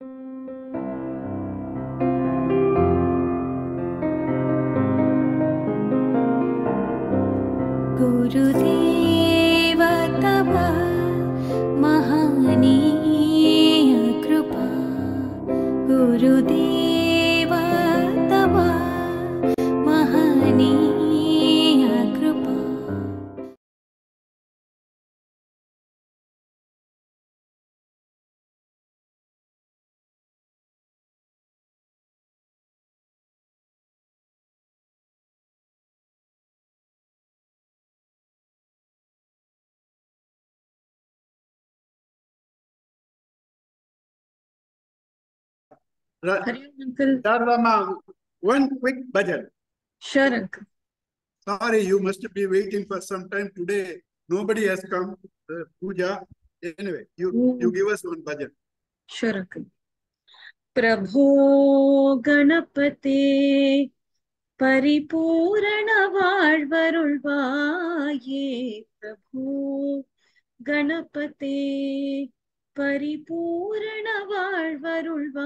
you Rama, one quick buzzer. Sure, uncle. Sorry, you must be waiting for some time today. Nobody has come. Uh, Puja. Anyway, you mm. you give us one buzzer. Sure, uncle. प्रभो गणपते परिपूर्ण वाழ்वरुள்वाये प्रभो गणपते பரிபூரண வாழ்வருள்வாயே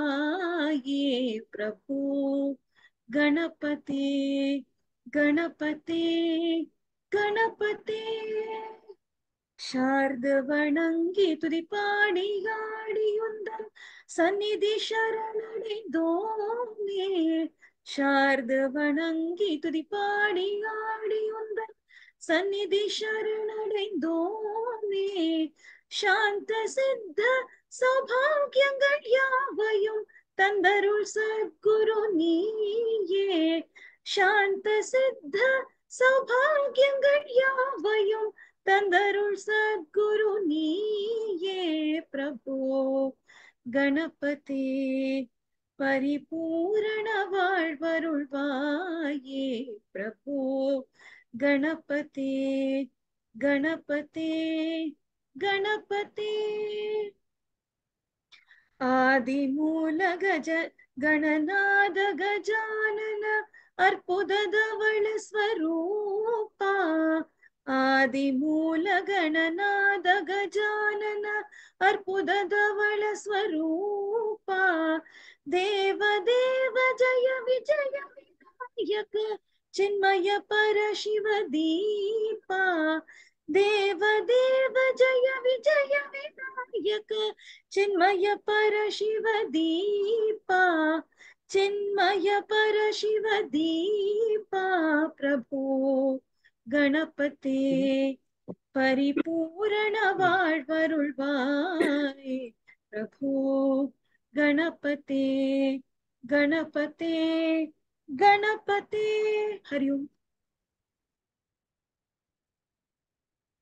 பிரபு கணபதே கணபதே கணபதே ಶಾರ್ದ ವಣಂಗಿ ತುದಿಪಾಡಿಯಾಡಿಯುಂದಂ ಸನ್ನಿಧಿ ಶರಣಡೆದೋಮೆ ಶಾರ್ದ ವಣಂಗಿ ತುದಿಪಾಡಿಯಾಡಿಯುಂದಂ ಸನ್ನಿಧಿ ಶರಣಡೆದೋಮೆ शान्तसिद्ध सौभाग्यङ्गड्यावयं तन्दरुल् सद्गुरुनीये शान्तसिद्ध सौभाग्यङ्गड्यावयं तन्दरुल् सद्गुरुनीये प्रभो, गणपते परिपूर्ण वाழ்வருள்வாயே प्रभो, गणपते गणपते। गणपते। आदिमूलगज गणनाद गजानन अर्पुदवळ स्वरूप आदिमूल गणनाद गजानन अर्पुदवळ स्वरूप देव देव जय विजय विनायक चिन्मय पर शिव दीपा देव देव जय विजय विनायक, चिन्मय पर शिव दीपा, चिन्मय पर शिव दीपा, प्रभो गणपते परिपूर्ण वाழ்வருள்வாய் प्रभो गणपते गणपते गणपते, हरिओम.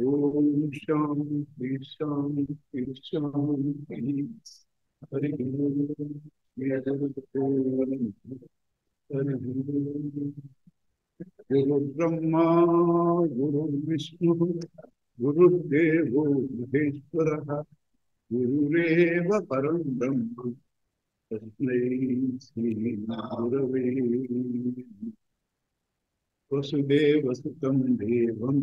ओम शांति शांति शांति हरि गुरुर्ब्रह्मा गुरुर्विष्णु महेश्वर महेश्वरः गुरुरेव परं ब्रह्म तस्मै श्रीगुरवे वसुदेवसुतं देवम्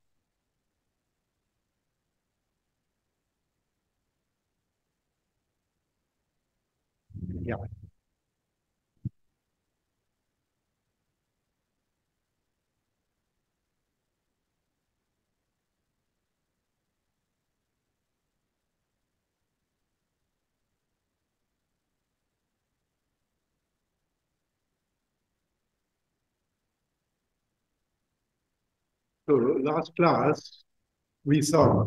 Yeah. So last class, we saw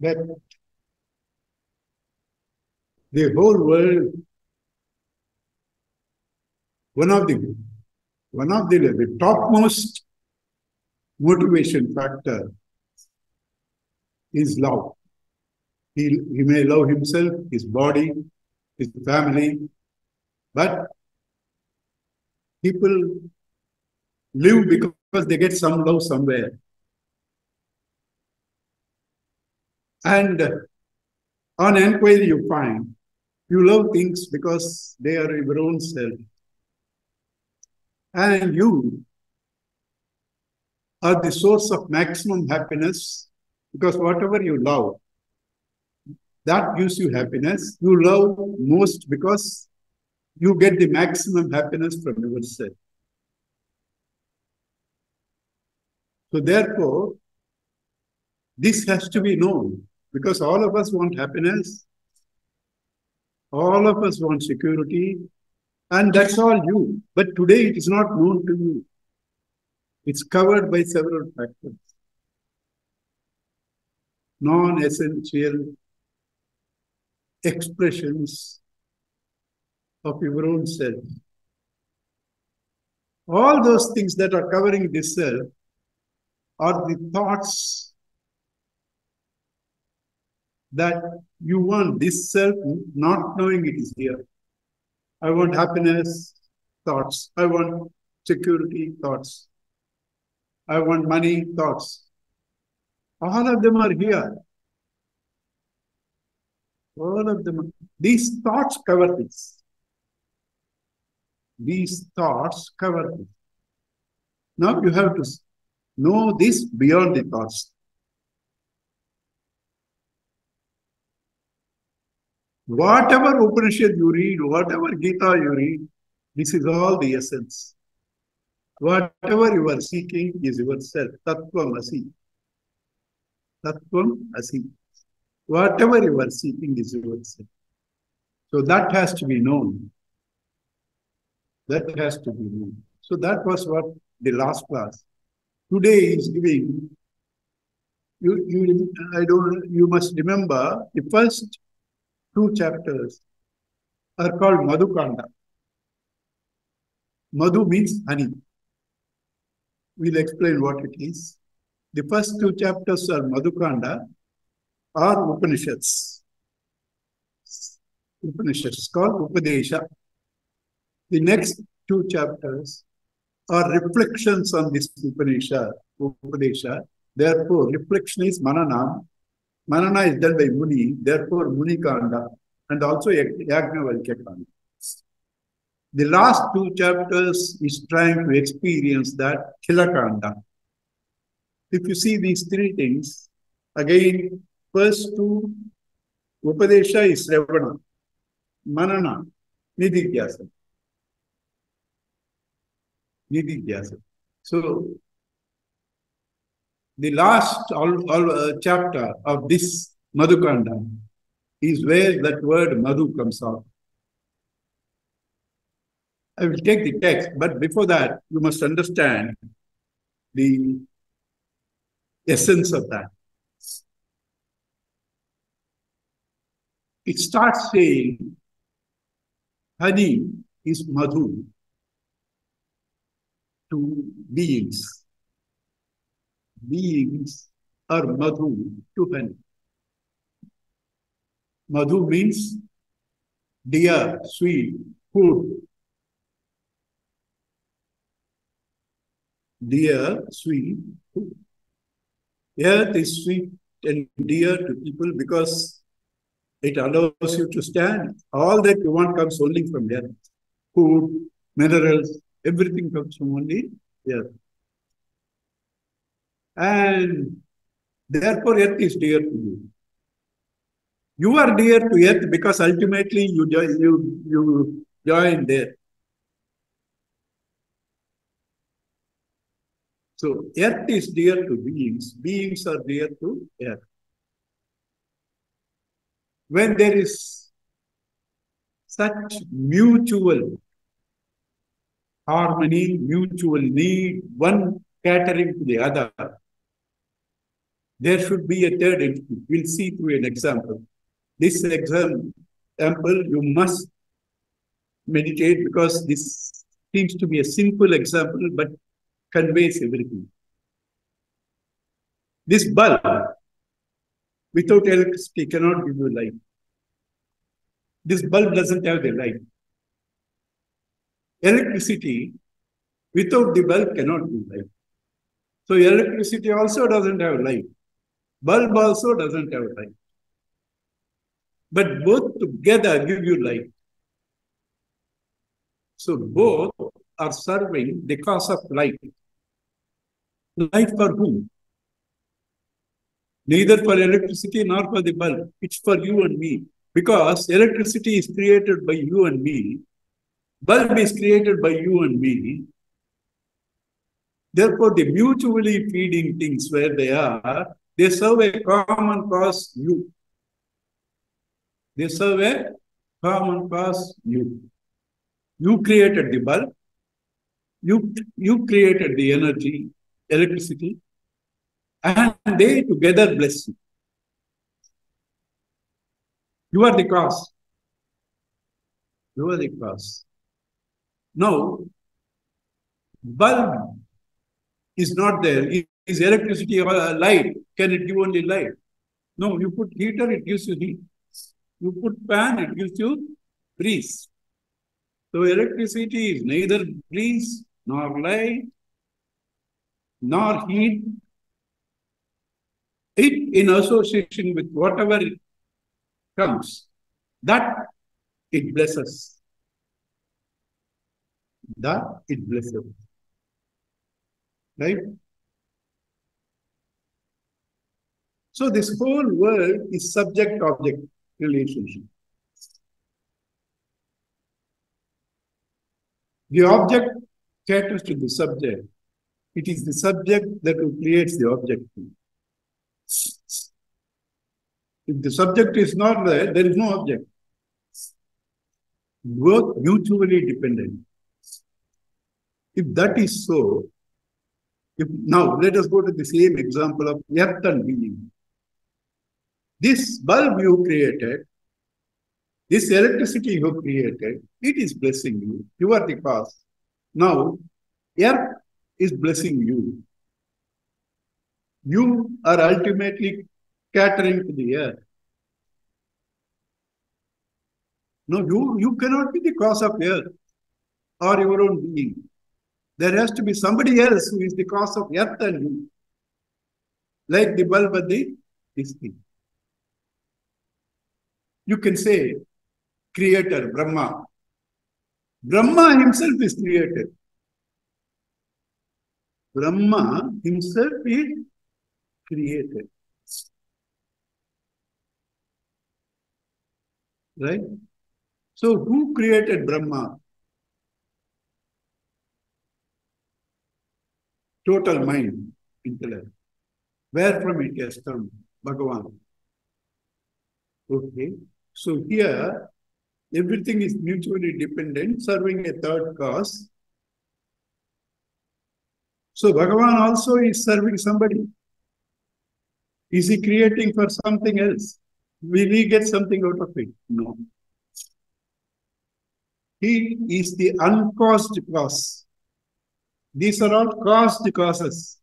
that the whole world, one of the one of the, the topmost motivation factor is love. He, he may love himself, his body, his family, but people live because they get some love somewhere. And on inquiry, you find you love things because they are your own self. And you are the source of maximum happiness because whatever you love, that gives you happiness. You love most because you get the maximum happiness from yourself. So therefore, this has to be known because all of us want happiness. All of us want security. And that's all you. But today it is not known to you. It's covered by several factors. Non-essential expressions of your own self. All those things that are covering this self are the thoughts that you want this self not knowing it is here. I want happiness thoughts. I want security thoughts. I want money thoughts. All of them are here. All of them. These thoughts cover this. These thoughts cover this. Now you have to know this beyond the thoughts. Whatever Upanishad you read, whatever Gita you read, this is all the essence. Whatever you are seeking is yourself. Tattvam asi. Tattvam asi. Whatever you are seeking is yourself. So that has to be known. That has to be known. So that was what the last class. Today is giving. You, you, I don't. You must remember the first two chapters are called Madhukanda. Madhu means honey. We'll explain what it is. The first two chapters are Madhukanda or Upanishads. Upanishads is called Upadesha. The next two chapters are reflections on this Upanishad, Upadesha. Therefore, reflection is Manana. Manana is done by Muni, therefore Muni Kanda, and also Yajnavalkya Kanda. The last two chapters is trying to experience that Khilakanda. If you see these three things, again, first two, Upadesha is Shravana, Manana, Nididhyasa. Nididhyasa. So, the last all, all, uh, chapter of this Madhukanda is where that word Madhu comes out. I will take the text, but before that, you must understand the essence of that. It starts saying, honey is madhu to beings. Beings are madhu to honey. Madhu means dear, sweet, food. Dear, sweet food. Earth is sweet and dear to people because it allows you to stand. All that you want comes only from earth. Food, minerals, everything comes from only earth. And therefore, earth is dear to you. You are dear to earth because ultimately you, join, you, you join there. So earth is dear to beings, beings are dear to earth. When there is such mutual harmony, mutual need, one catering to the other, there should be a third entity. We'll see through an example. This example, you must meditate because this seems to be a simple example, but conveys everything. This bulb, without electricity, cannot give you light. This bulb doesn't have the light. Electricity, without the bulb, cannot give light. So electricity also doesn't have light. Bulb also doesn't have light. But both together give you light. So both are serving the cause of light. Light for whom? Neither for electricity nor for the bulb. It's for you and me. Because electricity is created by you and me. Bulb is created by you and me. Therefore, the mutually feeding things where they are, they serve a common cause you. They serve a common cause you. You created the bulb. You, you created the energy, electricity, and they together bless you. You are the cause. You are the cause. Now, bulb is not there. Is electricity or light? Can it give only light? No, you put heater, it gives you heat. You put pan, it gives you breeze. So electricity is neither breeze nor light nor heat. It in association with whatever comes, that it blesses. That it blesses. Right? So this whole world is subject-object relationship. The object caters to the subject. It is the subject that creates the object. If the subject is not there, there is no object. Both mutually dependent. If that is so, if, now let us go to the same example of earth and being. This bulb you created, this electricity you created, it is blessing you. You are the cause. Now, earth is blessing you. You are ultimately catering to the earth. No, you, you cannot be the cause of earth or your own being. There has to be somebody else who is the cause of earth and you. Like the bulb and the this thing. You can say creator, Brahma. Brahma himself is created. Brahma himself is created. Right? So who created Brahma? Total mind, intellect. Where from it has come? Bhagavan. Okay. So here, everything is mutually dependent, serving a third cause. So Bhagavan also is serving somebody. Is he creating for something else? Will he get something out of it? No. He is the uncaused cause. These are all caused causes.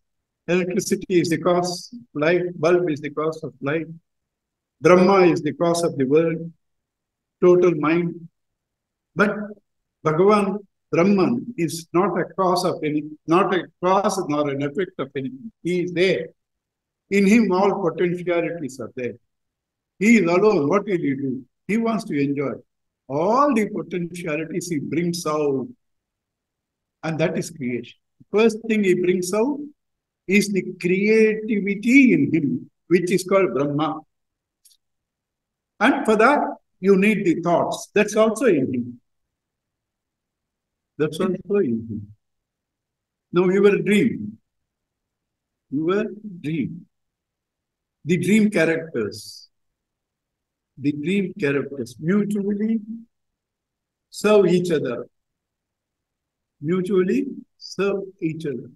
Electricity is the cause, light, bulb is the cause of light, Brahma is the cause of the world, total mind. But Bhagavan, Brahman, is not a cause of any, not a cause nor an effect of anything. He is there. In him, all potentialities are there. He is alone. What will he do? He wants to enjoy. All the potentialities he brings out, and that is creation. First thing he brings out is the creativity in him, which is called Brahma. And for that, you need the thoughts. That's also in. That's also in him. Now, your dream. Your dream. The dream characters. The dream characters mutually serve each other. Mutually serve each other.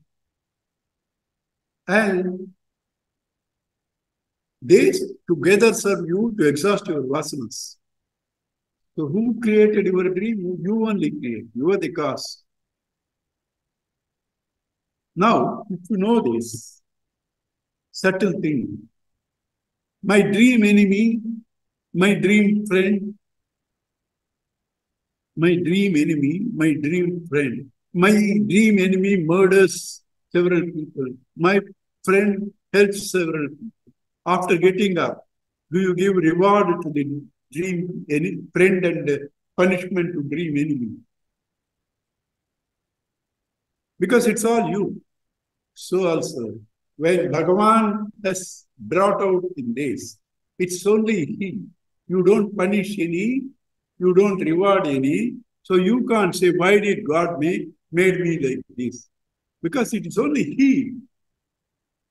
And they together serve you to exhaust your vasanas. So who created your dream? You only create. You are the cause. Now, if you know this subtle thing, my dream enemy, my dream friend, my dream enemy, my dream friend, my dream enemy murders several people. My friend helps several people. After getting up, do you give reward to the dream any friend and punishment to dream enemy? Because it's all you. So also, when Bhagavan has brought out in this, it's only He. You don't punish any, you don't reward any. So you can't say, why did God make made me like this? Because it is only He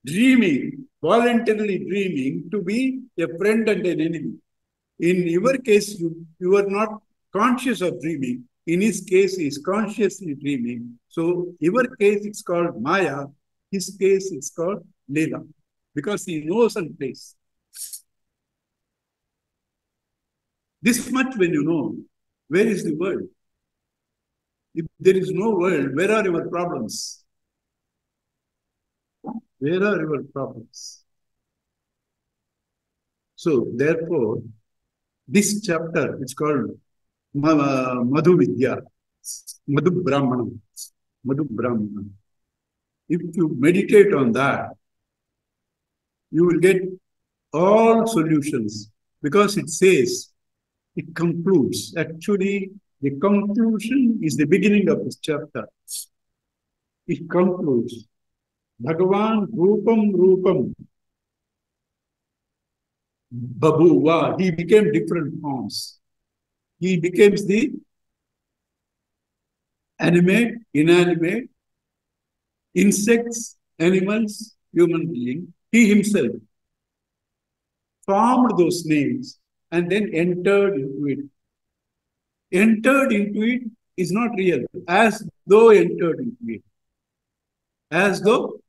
dreaming, voluntarily dreaming to be a friend and an enemy. In your case, you, you are not conscious of dreaming. In his case, he is consciously dreaming. So, your case, it's called Maya. His case, it's called Leela. Because he knows and plays. This much when you know, where is the world? If there is no world, where are your problems? Where are your problems? So, therefore, this chapter is called Ma- Madhu Vidya, Madhu Madhu. If you meditate on that, you will get all solutions because it says, it concludes. Actually, the conclusion is the beginning of this chapter. It concludes. Bhagavan Rupam Rupam Babuva. He became different forms. He becomes the animate, inanimate, insects, animals, human being. He himself formed those names and then entered into it. Entered into it is not real, as though entered into it. As though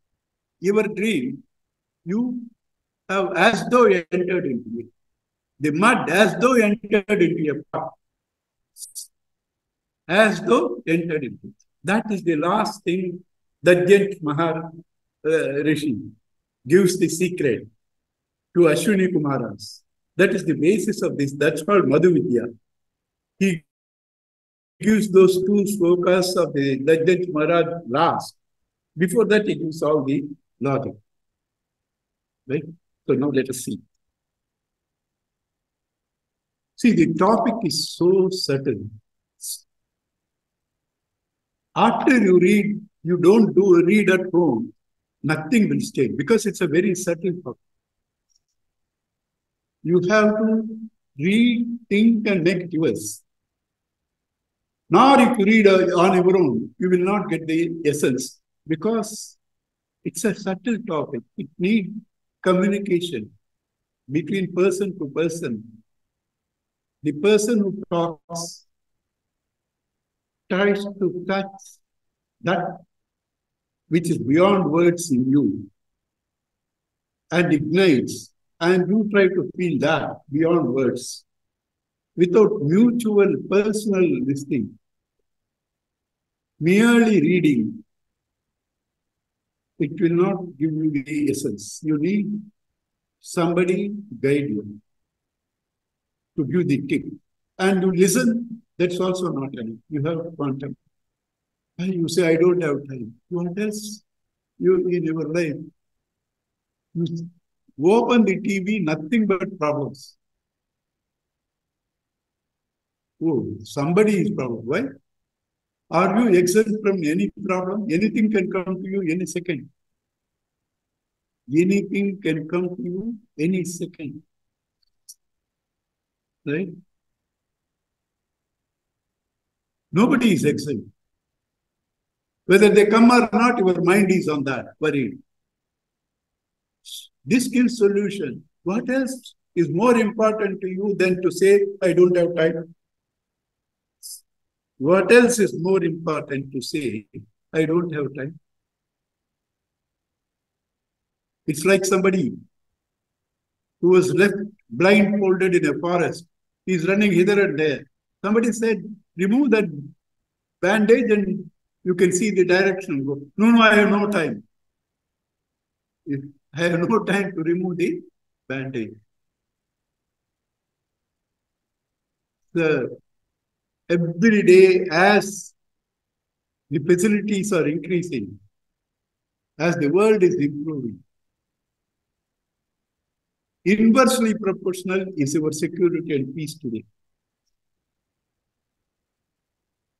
your dream, you have as though you entered into it. The mud, as though you entered into a pot. As though entered into it. That is the last thing Gent Mahar uh, Rishi gives the secret to Ashwini Kumaras. That is the basis of this. That's called Madhu Vidya. He gives those two slokas of the Lajjant Maharaj last. Before that, he gives all the logic. Right? So now let us see. See, the topic is so subtle. After you read, you don't do a read at home, nothing will stay because it's a very subtle topic. You have to read, think, and make it yours. Nor if you read uh, on your own, you will not get the essence because it's a subtle topic. It needs communication between person to person. The person who talks tries to touch that which is beyond words in you and ignites, and you try to feel that beyond words without mutual personal listening. Merely reading it will not give you the essence. You need somebody guide you, to give the tip. And you listen, that's also not enough. You have quantum. And you say, I don't have time. What else you in your life? You open the TV, nothing but problems. Oh, somebody is problem. Why? Are you exempt from any problem? Anything can come to you any second. Anything can come to you any second. Right? Nobody is exempt. Whether they come or not, your mind is on that, worried. This gives solution. What else is more important to you than to say, I don't have time? What else is more important to say? I don't have time. It's like somebody who was left blindfolded in a forest. He's running hither and there. Somebody said, remove that bandage and you can see the direction. Go. No, no, I have no time. If I have no time to remove the bandage. The every day as the facilities are increasing, as the world is improving, inversely proportional is our security and peace today.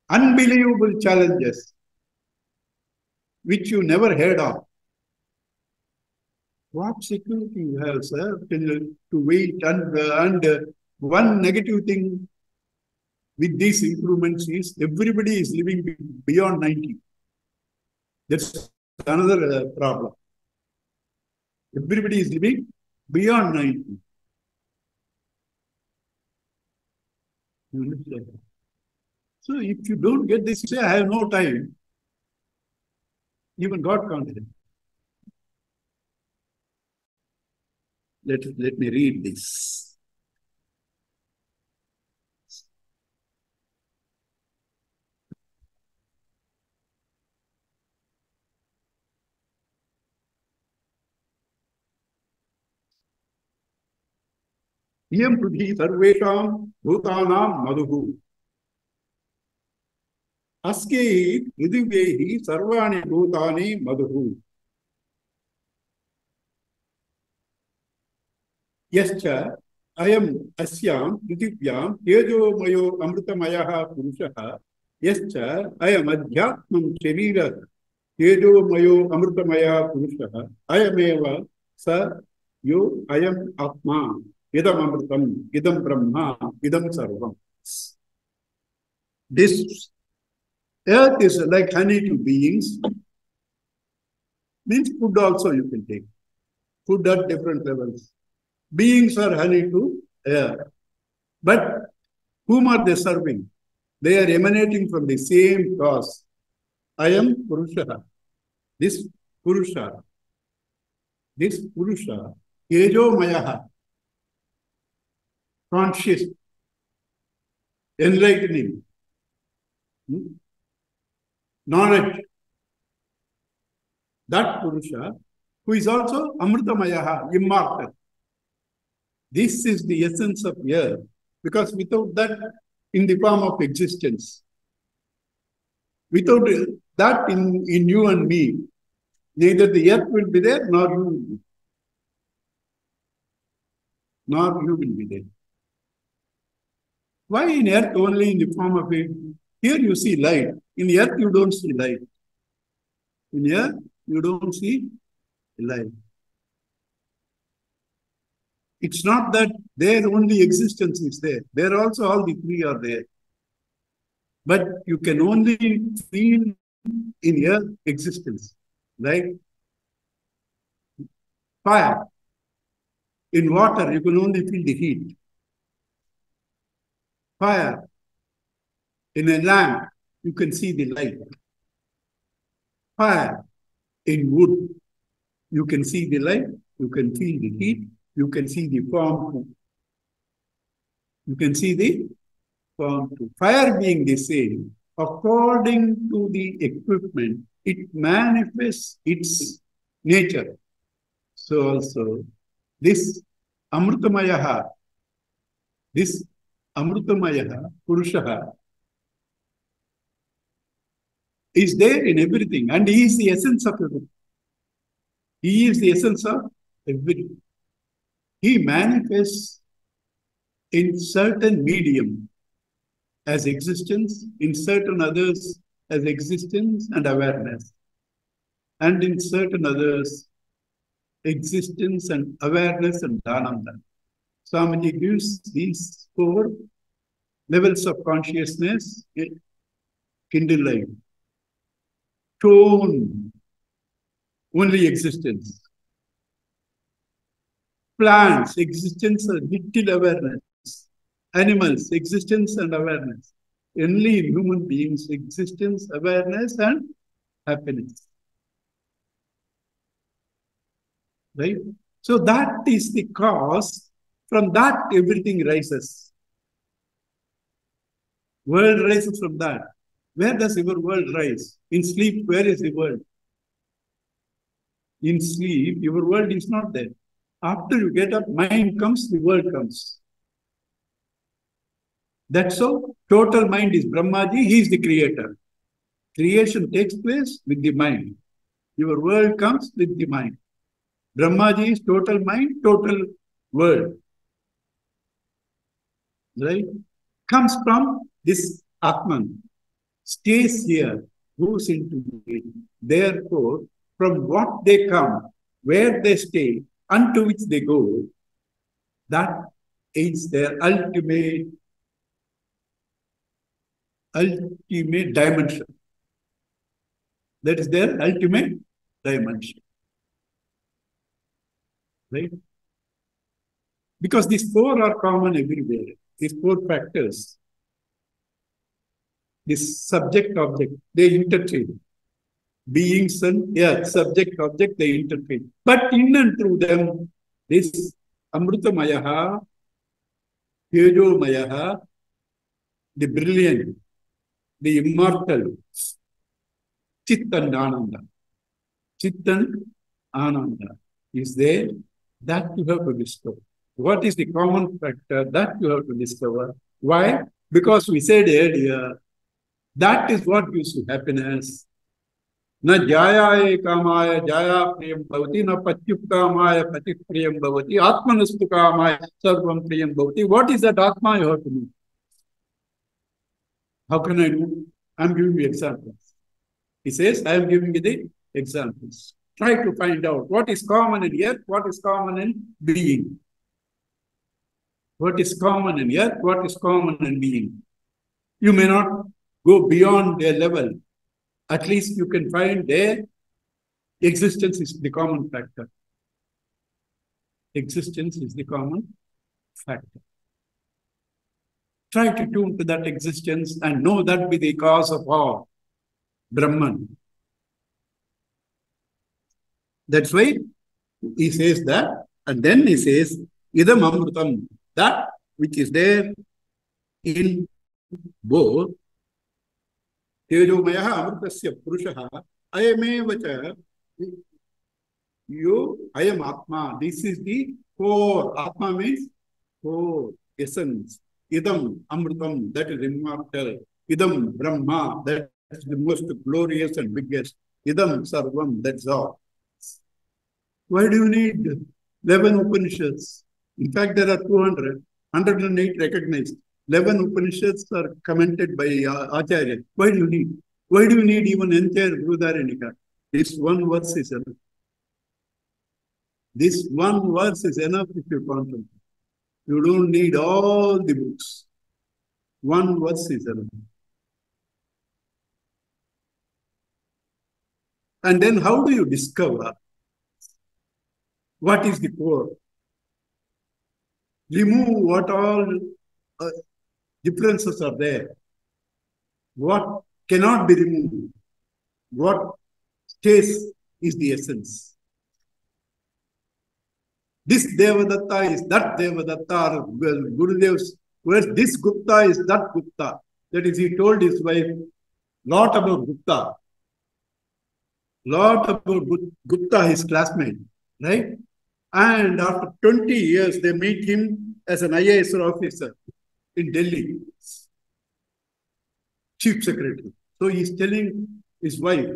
Unbelievable challenges which you never heard of. What security you have, sir, to, wait and, uh, and uh, one negative thing with these improvements is everybody is living beyond 90. That's another uh, problem. Everybody is living beyond 90. You understand? So if you don't get this, say, I have no time, even God can't help. Let, let me read this. इयं पृथ्वी सर्वेषां भूतानां मधुः। अस्यैः पृथिव्यैः सर्वाणि भूतानि मधुः। यश्च अयम् अस्यां पृथिव्यां तेजोमयो अमृतमयः पुरुषः, यश्च अयमध्यात्मं शरीरः, तेजोमयो अमृतमयः पुरुषः, अयमेव स यो अयम् आत्मा। Idam amritam, idam brahma, idam sarvam. This earth is like honey to beings. Means food also you can take. Food at different levels. Beings are honey to air. But whom are they serving? They are emanating from the same cause. I am Purusha. This Purusha, this Purusha, Tejo Mayaha, conscious, enlightening, hmm? knowledge. That Purusha, who is also Amritamaya, immortal. This is the essence of earth, because without that, in the form of existence, without that in, in you and me, neither the earth will be there, nor you will be. Nor you will be there. Why in earth only in the form of it? Here you see light. In earth you don't see light. In earth you don't see light. It's not that their only existence is there. There also all the three are there. But you can only feel in earth existence. Like fire. In water, you can only feel the heat fire. In a lamp, you can see the light. Fire in wood, you can see the light, you can feel the heat, you can see the form. You can see the form. Fire being the same, according to the equipment, it manifests its nature. So also, this Amritamaya, this Amrutamaya Purusha is there in everything and he is the essence of everything. He is the essence of everything. He manifests in certain medium as existence, in certain others as existence and awareness, and in certain others existence and awareness and dhananda. Swamiji gives these four levels of consciousness kindle light. Tone, only existence. Plants, existence and little awareness. Animals, existence and awareness. Only human beings, existence, awareness, and happiness. Right? So that is the cause from that, everything rises. World rises from that. Where does your world rise? In sleep, where is the world? In sleep, your world is not there. After you get up, mind comes, the world comes. That's so. Total mind is Brahmaji, he is the creator. Creation takes place with the mind. Your world comes with the mind. Brahmaji is total mind, total world right, comes from this Atman, stays here, goes into it. Therefore, from what they come, where they stay, unto which they go, that is their ultimate, ultimate dimension. That is their ultimate dimension. Right? Because these four are common everywhere. These four factors, this subject object, they interchange. Beings and yeah, subject object, they interchange. But in and through them, this Amrutamayaha, Tejomayaha, the brilliant, the immortal, Chit and Ananda. Chit and Ananda is there that you have to discover. What is the common factor that you have to discover? Why? Because we said earlier, that is what gives you happiness. न जायाय कामाय जाया प्रियं भवति न पत्युक्कामाय पति प्रियं भवति आत्मनस्तु कामाय सर्वं प्रियं भवति what is that atma you have to know how can i know i am giving you examples he says i am giving you the examples try to find out what is common in earth what is common in being what is common in earth what is common in being you may not go beyond their level at least you can find their existence is the common factor. Existence is the common factor. Try to tune to that existence and know that be the cause of all. Brahman. That's why he says that, and then he says, Idam Amrutam, that which is there in both तेजोमयः अमृतस्य पुरुषः अयमेव च यो अयम् आत्मा this is the core आत्मा means core essence इदम् अमृतं that is इम्मार्टल् इदं Brahma that is the most glorious and biggest idam sarvam that's all why do you need 11 upanishads In fact there are 200 108 recognized 11 Upanishads are commented by uh, Acharya. Why do you need? Why do you need even entire Brihadaranyaka? This one verse is enough. This one verse is enough if you contemplate. You don't need all the books. One verse is enough. And then how do you discover what is the core? Remove what all uh, differences are there. What cannot be removed? What stays is the essence. This Devadatta is that Devadatta, or well, Gurudev's whereas this Gupta is that Gupta. That is, he told his wife lot about Gupta. Lot about Gupta, his classmate, right? And after 20 years, they meet him as an IAS officer in Delhi, chief secretary. So he's telling his wife,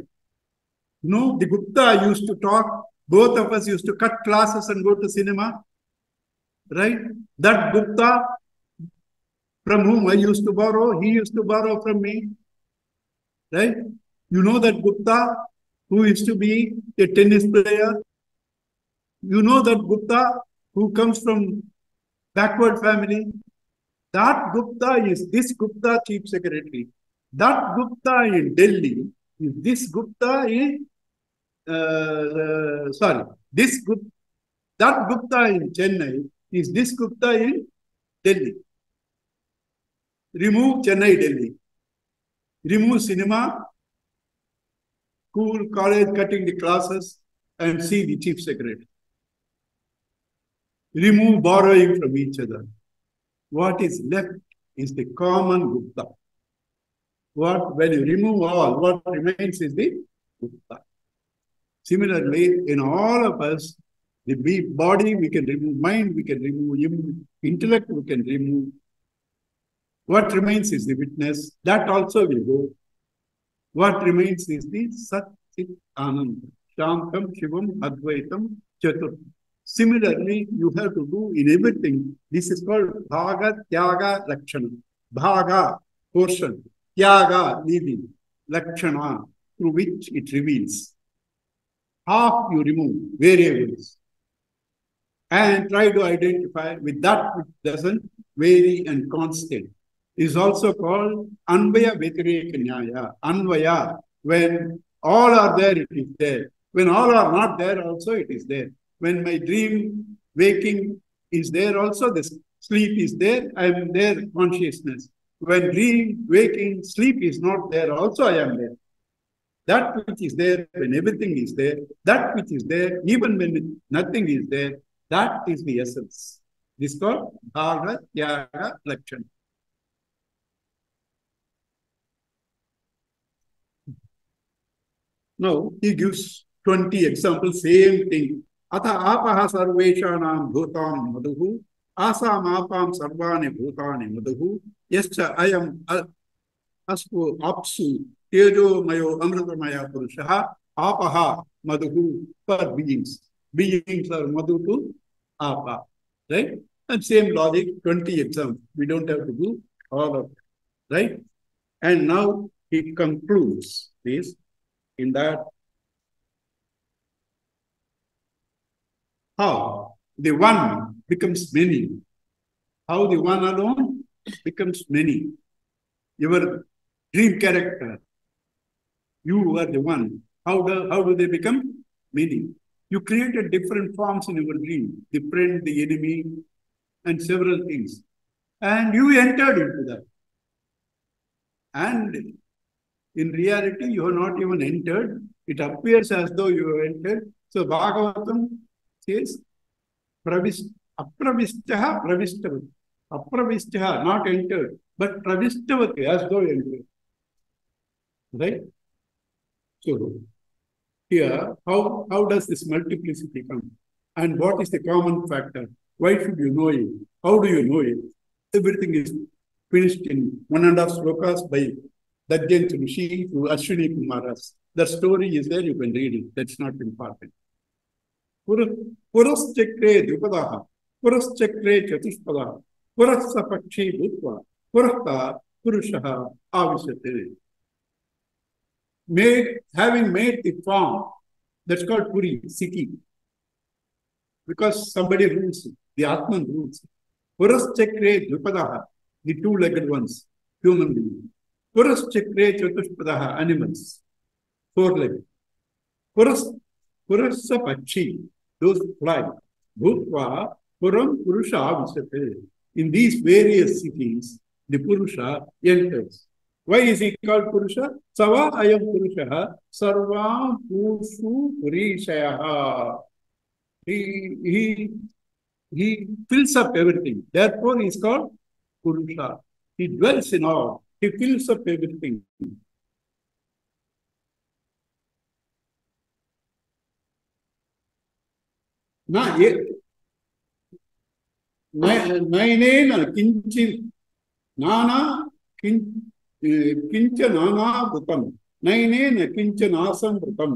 no, the Gupta used to talk, both of us used to cut classes and go to cinema, right? That Gupta, from whom I used to borrow, he used to borrow from me, right? You know that Gupta, who used to be a tennis player, you know that Gupta, who comes from backward family, that Gupta is this Gupta chief secretary. That Gupta in Delhi is this Gupta in, uh, uh, sorry, this Gupta, that Gupta in Chennai is this Gupta in Delhi. Remove Chennai, Delhi. Remove cinema, school, college, cutting the classes, and see the chief secretary. Remove borrowing from each other. What is left is the common Gupta. What, when you remove all, what remains is the Gupta. Similarly, in all of us, the body we can remove, mind we can remove, intellect we can remove. What remains is the witness. That also will go. What remains is the Sat Chit Ananda. Shantam Shivam Advaitam Chatur. Similarly, you have to do in everything. This is called Bhaga Tyaga Lakshana. Bhaga, portion. Tyaga, leaving. Lakshana, through which it reveals. half you remove variables and try to identify with that which doesn't vary and constant is also called Anvaya Vyatireka Nyaya. Anvaya, when all are there, it is there. When all are not there, also it is there. When my dream waking is there, also the sleep is there, I am there, consciousness. When dream, waking, sleep is not there, also I am there. That which is there, when everything is there, that which is there, even when nothing is there, that is the essence. This is called Bhaga Tyaga Lakshana. Now he gives 20 examples, same thing. Atha apaha sarveshanam bhutani madhuhu, asam apam sarvani bhutani madhuhu, yascha ayam aspu apsu tejo mayo amritamaya purushaha, apaha madhuhu for beings. Beings are madhu to apa, right? And same logic, 20 examples. We don't have to do all of it, right? And now he concludes this in that how the one becomes many, how the one alone becomes many. Your dream character, you are the one. How do, how do they become many? You created different forms in your dream, the friend, the enemy, and several things. And you entered into that. And in reality, you have not even entered. It appears as though you have entered. So Bhagavatam says, Pravis, Apravistaha Pravistavati. Apravistaha, not entered, but Pravistavati, as though entered. Right? So, here, how, how does this multiplicity come? And what is the common factor? Why should you know it? How do you know it? Everything is finished in one and a half slokas by Dadhyanch Rishi to Ashwini Kumaras. The story is there, you can read it. That's not important. Puraschakre Dvipadaha, Puraschakre Chatushpadaha, Purasa Pakshi Bhutva, Purata Purushaha Avisate. Made, having made the form, that's called Puri, city. Because somebody rules it, the Atman rules it. Puraschakre Dvipadaha, the two-legged ones, human beings. Puraschakre Chatushpadaha, animals, four-legged. Puras, Purasa Pakshi, those fly. Bhutva Puram Purusha Visate. In these various cities, the Purusha enters. Why is he called Purusha? Sava Ayam Purusha Sarva Pushu Purishaya. He, he, he fills up everything. Therefore, he is called Purusha. He dwells in all. He fills up everything. నయనేన కించి నానా కించ నానా వృతం నయనేన కించ నాసం వృతం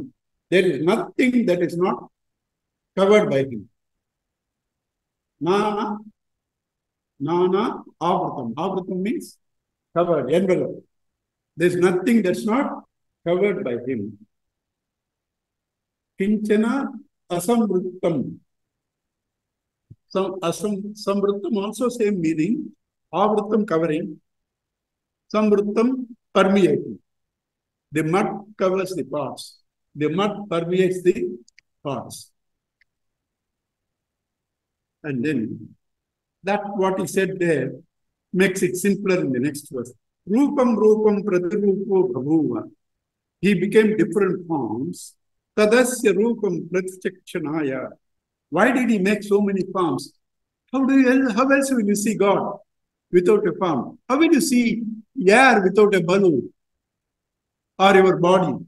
there is nothing that is not covered by him నానా నానా ఆవృతం. ఆవృతం means covered envelope there nothing that's not covered by him కించన అసంవృత్తం So asam, samvrittam also same meaning. Avrittam covering. Samvrittam permeating. The mud covers the parts. The mud permeates the parts. And then that what he said there makes it simpler in the next verse. Rupam rupam pratirupo bhavuva. He became different forms Tadasya Rupam Pratyakshanaaya. Why did he make so many forms? How do you, how else will you see God without a form? How will you see air without a balloon or your body?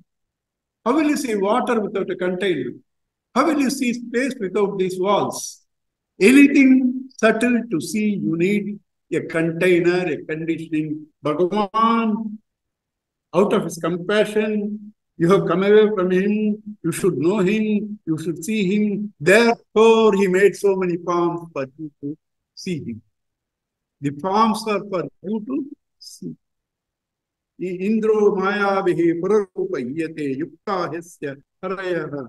How will you see water without a container? How will you see space without these walls? Anything subtle to see, you need a container, a conditioning. Bhagavan, out of his compassion, you have come away from him. You should know him. You should see him. Therefore, he made so many forms for you to see him. The forms are for you to see. Indro Mayavihi Purarupa Yate Yukta Hesya Haraya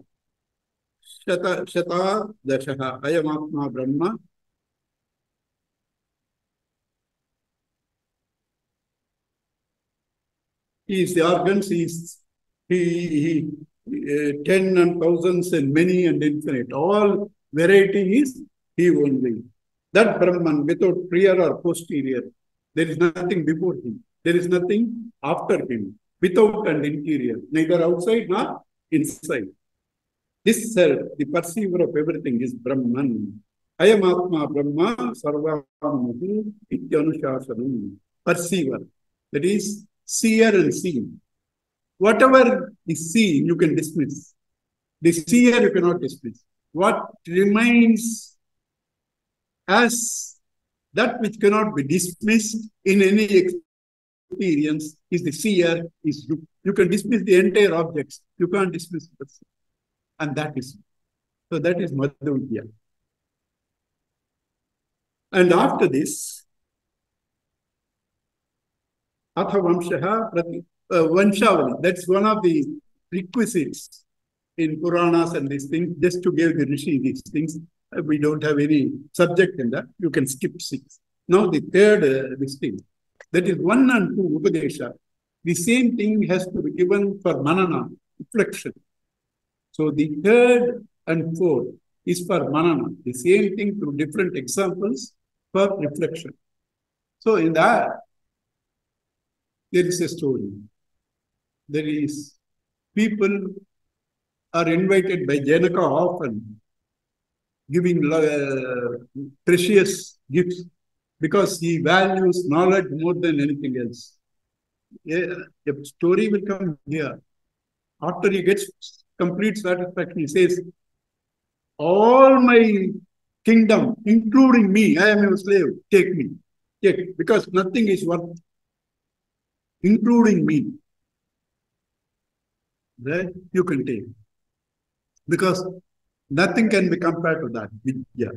शत शतादशः अयमात्मा ब्रह्म his organs is he, he uh, ten and thousands and many and infinite. All variety is he only. That Brahman without prior or posterior. There is nothing before him. There is nothing after him. Without and interior. Neither outside nor inside. This self, the perceiver of everything is Brahman. Ayam Atma Brahma Sarvamahu Ityanushasana. Perceiver. That is seer and seen. Whatever is seen, you can dismiss. The seer you cannot dismiss. What remains as that which cannot be dismissed in any experience is the seer, is you. You can dismiss the entire objects. You can't dismiss the person. And that is so that is Madhurya. And after this, Vamshaha Prati uh, Vanshavali. That's one of the requisites in Puranas and these things, just to give the Rishi these things. Uh, we don't have any subject in that. You can skip six. Now the third uh, this thing. That is one and two Upadesha. The same thing has to be given for Manana, reflection. So the third and fourth is for Manana. The same thing through different examples for reflection. So in that, there is a story. There is people are invited by Janaka often, giving uh, precious gifts because he values knowledge more than anything else. Yeah, the story will come here. After he gets complete satisfaction, he says, All my kingdom, including me, I am your slave, take me. Take, because nothing is worth including me, right? You can take. Because nothing can be compared to that Vidya.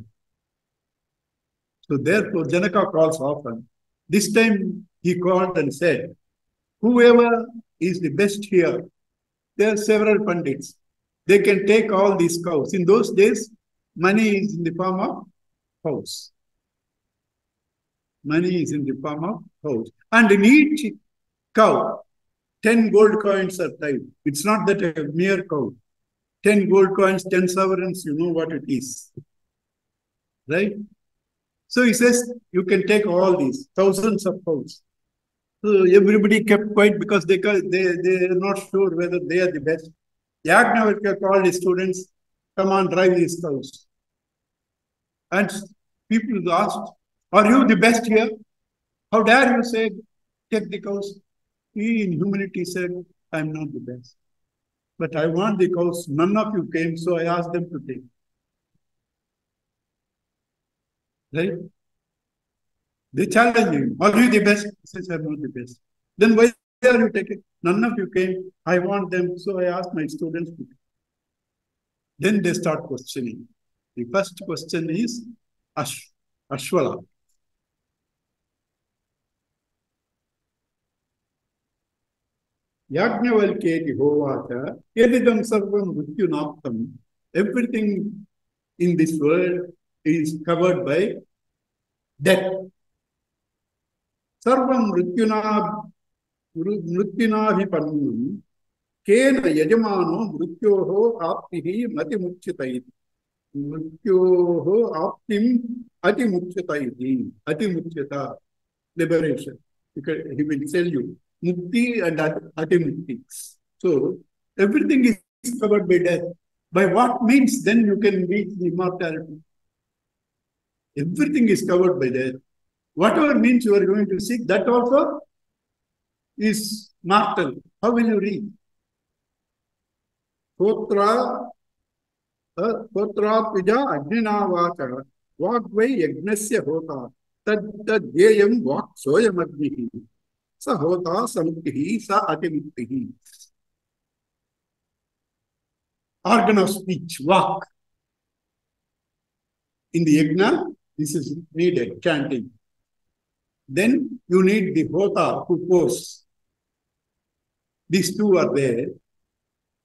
So therefore, Janaka calls often. This time he called and said, Whoever is the best here, there are several pandits. They can take all these cows. In those days, money is in the form of cows. Money is in the form of cows. And in each cow, 10 gold coins are tied. It's not that a mere cow. 10 gold coins, 10 sovereigns, you know what it is. Right? So he says, you can take all these, thousands of cows. So everybody kept quiet because they, they, they are not sure whether they are the best. Yagnavalkya called his students, come on, drive these cows. And people asked, are you the best here? How dare you say, take the cows? He in humility said, I am not the best. But I want the cows. None of you came, so I asked them to take. Right? They challenge him. Are you the best? He says, I'm not the best. Then why are you taking? None of you came. I want them, so I asked my students to take. Then they start questioning. The first question is Ash, Ashwala. Yajnavalketi Hovacha, Yadidam Sarvam Mrityunaptam. Everything in this world is covered by death. Sarvam Mrityuna Mrityunabhipannam Kena Yajamano Mrityoho Aptihi Matimuchitaiti. Mrityoho Aptim Atimuchitaiti. Atimuchita. Liberation. He will tell you. Mukti and Atimukti. So everything is covered by death. By what means then you can reach the immortality? Everything is covered by death. Whatever means you are going to seek, that also is mortal. How will you reach? Potra eh, Potrapija Agnina Vacha Vakvai Yagnasya Hota Tad Tad Yeyam Vak Soyam Agnihi स होता समुक्ति स अतिमुक्ति organ of speech walk in the yagna this is needed chanting then you need the hota who pours these two are there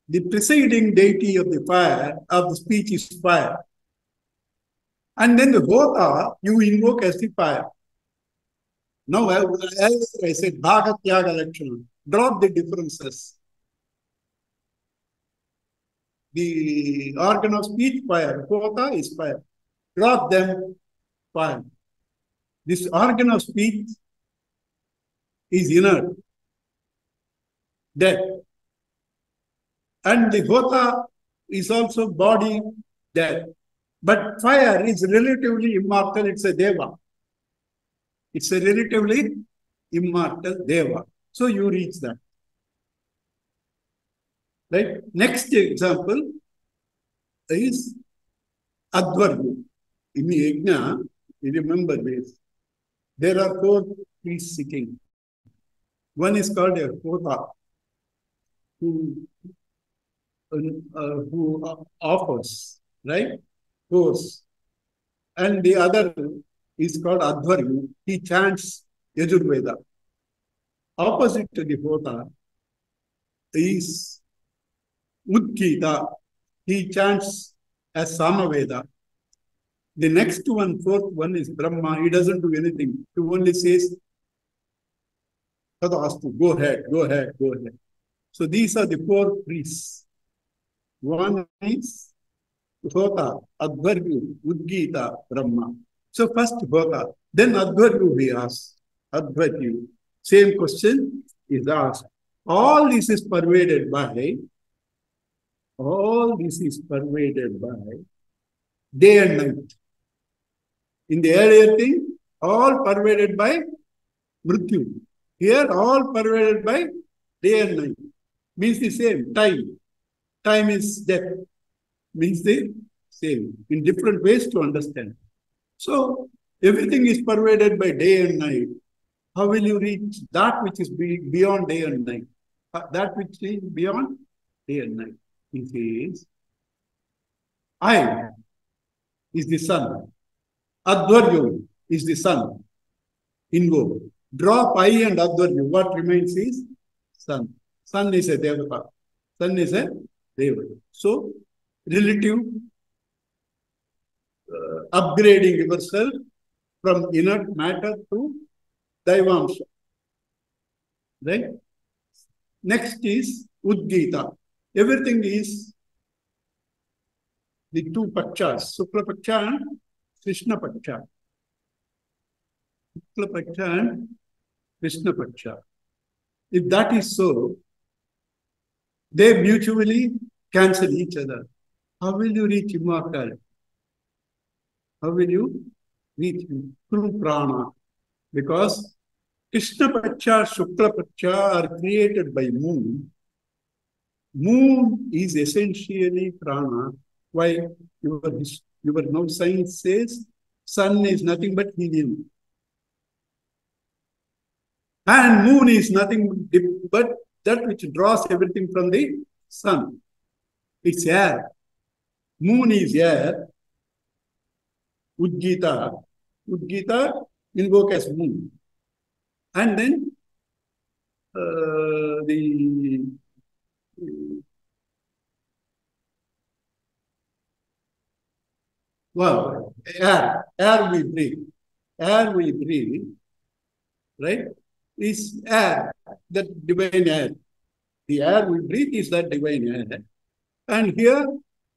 the presiding deity of the fire, of the speech is fire. And then the Hota you invoke as the fire. Now, as I said, Bhaga Tyaga Lakshana, drop the differences. The organ of speech, fire. Hota is fire. Drop them, fire. This organ of speech is inert, dead. And the Hota is also body dead. But fire is relatively immortal, it's a Deva. It's a relatively immortal Deva. So you reach that. Right? Next example is Advaryu. In the Yajna, you remember this. There are four priests sitting. One is called a Hota, who, uh, who offers, right? Goes. And the other is called Advaryu. He chants Yajurveda. Opposite to the Hota is Udgita. He chants as Samaveda. The next one, fourth one is Brahma. He doesn't do anything. He only says, Tadastu, go ahead, go ahead, go ahead. So these are the four priests. One is Hota, Advaryu, Udgita, Brahma. So first Hota, uh, then Advaryu we ask. Advaryu. Same question is asked. All this is pervaded by, all this is pervaded by day and night. In the earlier thing, all pervaded by Mrityu. Here, all pervaded by day and night. Means the same, time. Time is death. Means the same. In different ways to understand. So, everything is pervaded by day and night. How will you reach that which is beyond day and night? That which is beyond day and night. He says, I is the sun. Advaryu is the sun. Ingo. Drop I and Advaryu. What remains is sun. Sun is a devata. Sun is a devata. So, relative uh, upgrading yourself from inert matter to Daivamsha. Right? Next is Udgita. Everything is the two Pakshas, Sukla Paksha and Krishna Paksha. Sukla Paksha and Krishna Paksha. If that is so, they mutually cancel each other. How will you reach immortality? How will you reach through prana? Because Krishna Paksha, Shukla Paksha are created by moon. Moon is essentially prana. Why? Your, your now science says sun is nothing but helium. And moon is nothing but that which draws everything from the sun. It's air. Moon is air. Udgita. Udgita invoke as moon. And then uh, the well, air, air we breathe, air we breathe, right? Is air, that divine air. The air we breathe is that divine air. And here,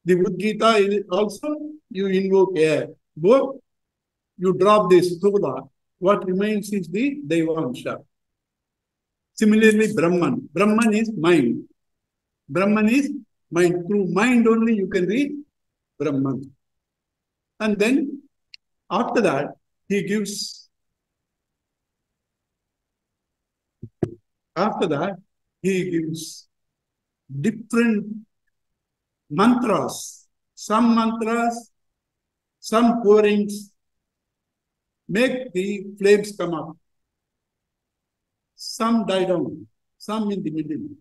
the Udgita is also, you invoke air. Both, you drop this Stula, what remains is the Devamsha. Similarly, Brahman. Brahman is mind. Brahman is mind. Through mind only you can read Brahman. And then after that, he gives, after that, he gives different mantras. Some mantras, some pourings make the flames come up. Some die down, some in the middle.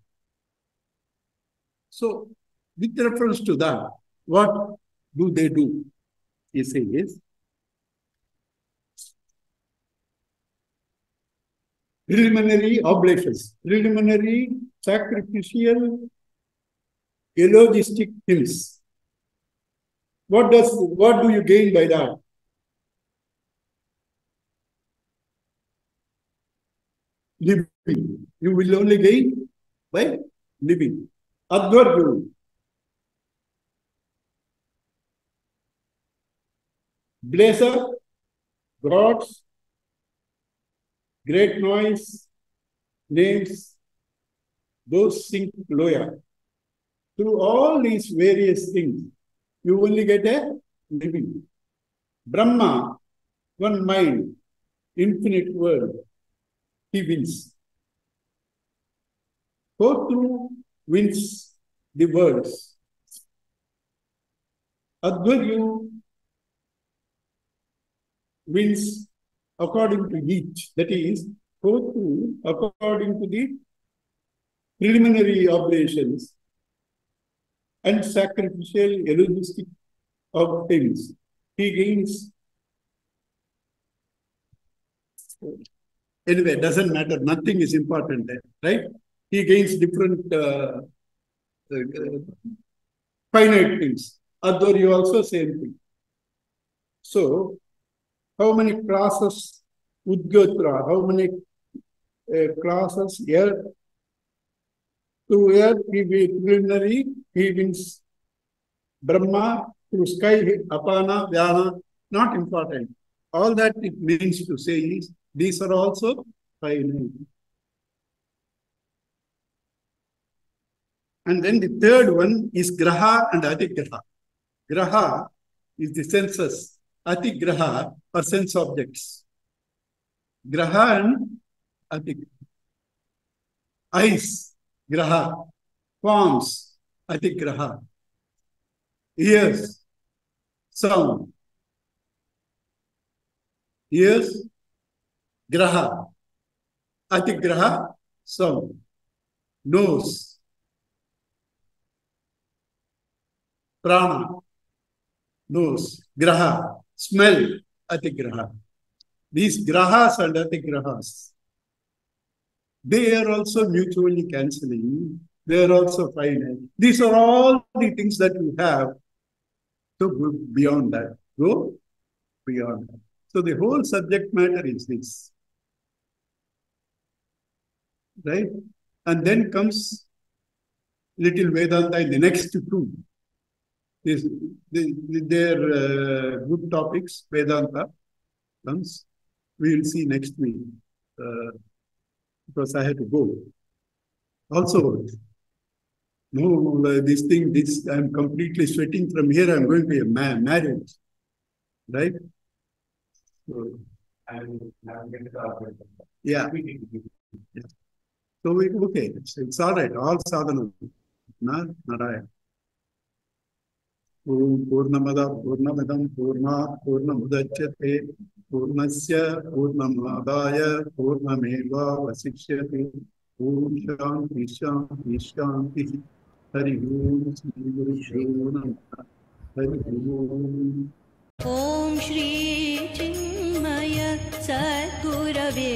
So, with reference to that, what do they do? He says, preliminary oblations, preliminary sacrificial eulogistic hymns. What does what do you gain by that? Living. You will only gain by living. Advaryu. Blazer, gods, great noise, names, those sing loya. Through all these various things, you only get a living. Brahma, one mind, infinite world, he wins. Through wins the worlds. Advaryu wins according to each. That is, through according to the preliminary oblations and sacrificial eulogistic of things. He gains. Anyway, doesn't matter. Nothing is important there, right? He gains different uh, uh, finite things. Advaryu also same thing. So, how many classes Udgotra, how many uh, classes here to here he preliminary he wins. Brahma through sky Apana Vyana not important. All that it means to say is these are also finite and then the third one is Graha and Atigraha. Graha is the senses. Atigraha are sense objects. Graha and Atigraha. Eyes graha, forms, atigraha, ears, sound, ears, graha, atigraha, sound, nose, prana, nose, graha, smell, atigraha. These grahas and atigrahas they are also mutually cancelling. They are also finite. These are all the things that we have. So go beyond that. Go beyond that. So the whole subject matter is this. Right? And then comes little Vedanta in the next two. This, the, their uh, good topics, Vedanta comes. We will see next week. Uh, because I had to go. Also, no, this thing, this I'm completely sweating from here. I'm going to a ma marriage, right? So, yeah. yeah. So we okay. It's, it's all right. All sadhana. Not Narayana. Om Purnamada Purnamidam Purna Purnamudachyate पूर्णस्य पूर्णमादाय पूर्णमेवा वशिष्यते ॐ शान्ति शान्ति शान्तिः हरि ओम् श्रीगुरुभ्यो नमः हरि ओम ॐ श्री चिन्मय सद्गुरवे